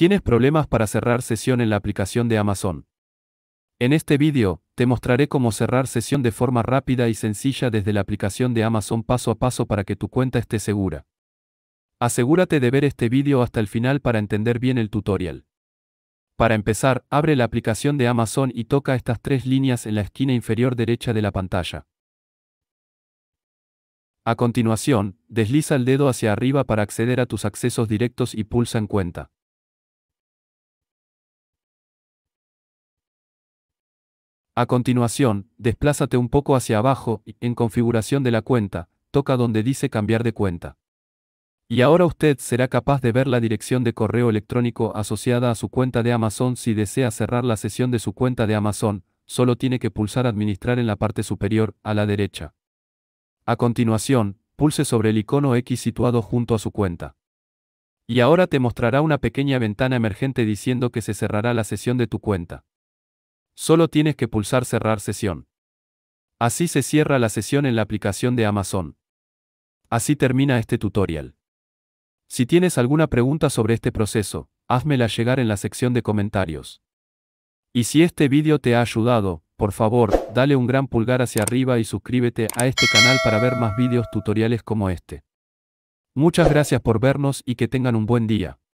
¿Tienes problemas para cerrar sesión en la aplicación de Amazon? En este vídeo, te mostraré cómo cerrar sesión de forma rápida y sencilla desde la aplicación de Amazon paso a paso para que tu cuenta esté segura. Asegúrate de ver este vídeo hasta el final para entender bien el tutorial. Para empezar, abre la aplicación de Amazon y toca estas tres líneas en la esquina inferior derecha de la pantalla. A continuación, desliza el dedo hacia arriba para acceder a tus accesos directos y pulsa en cuenta. A continuación, desplázate un poco hacia abajo y, en configuración de la cuenta, toca donde dice cambiar de cuenta. Y ahora usted será capaz de ver la dirección de correo electrónico asociada a su cuenta de Amazon si desea cerrar la sesión de su cuenta de Amazon, solo tiene que pulsar administrar en la parte superior, a la derecha. A continuación, pulse sobre el icono X situado junto a su cuenta. Y ahora te mostrará una pequeña ventana emergente diciendo que se cerrará la sesión de tu cuenta. Solo tienes que pulsar cerrar sesión. Así se cierra la sesión en la aplicación de Amazon. Así termina este tutorial. Si tienes alguna pregunta sobre este proceso, házmela llegar en la sección de comentarios. Y si este vídeo te ha ayudado, por favor, dale un gran pulgar hacia arriba y suscríbete a este canal para ver más vídeos tutoriales como este. Muchas gracias por vernos y que tengan un buen día.